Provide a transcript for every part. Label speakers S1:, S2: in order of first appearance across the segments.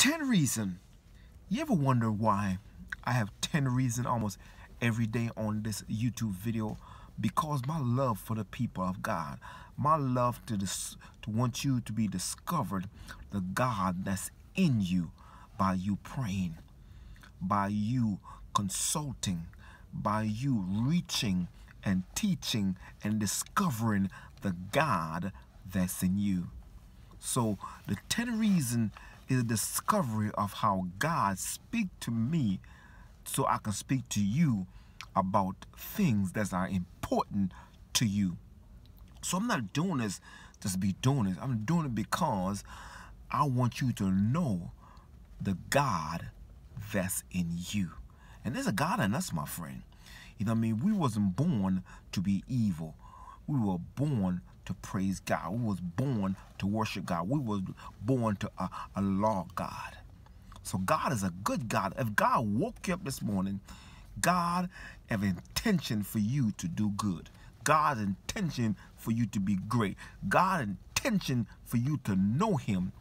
S1: 10 reason. You ever wonder why I have 10 reason almost every day on this YouTube video? Because my love for the people of God, my love to, dis to want you to be discovered, the God that's in you by you praying, by you consulting, by you reaching and teaching and discovering the God that's in you. So the 10 reason is a discovery of how God speak to me so I can speak to you about things that are important to you. So I'm not doing this just be doing this. I'm doing it because I want you to know the God that's in you. And there's a God in us, my friend. You know what I mean? We wasn't born to be evil. We were born to praise God. We was born to worship God. We was born to a, a law God. So God is a good God. If God woke you up this morning, God have intention for you to do good. God's intention for you to be great. God's intention for you to know him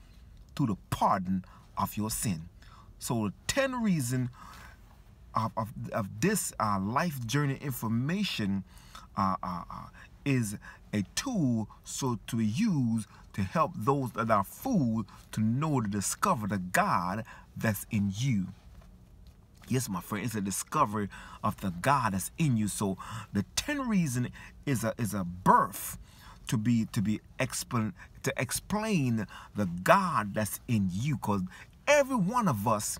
S1: through the pardon of your sin. So 10 reasons of, of, of this uh, life journey information uh, uh, uh, is a tool so to use to help those that are fools to know to discover the God that's in you. Yes, my friend, it's a discovery of the God that's in you. So the 10 reason is a is a birth to be to be explain to explain the God that's in you. Because every one of us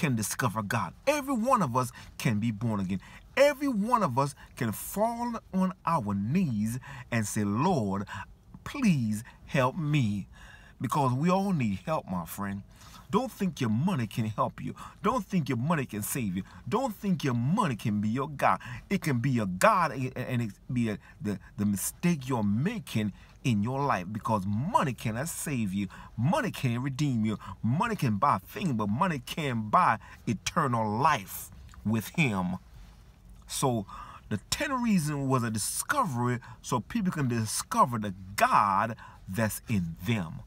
S1: can discover God. Every one of us can be born again. Every one of us can fall on our knees and say, Lord, please help me. Because we all need help, my friend. Don't think your money can help you. Don't think your money can save you. Don't think your money can be your God. It can be your God and it be a, the, the mistake you're making in your life because money cannot save you. Money can't redeem you. Money can buy things, but money can't buy eternal life with him. So the 10 reason was a discovery so people can discover the God that's in them.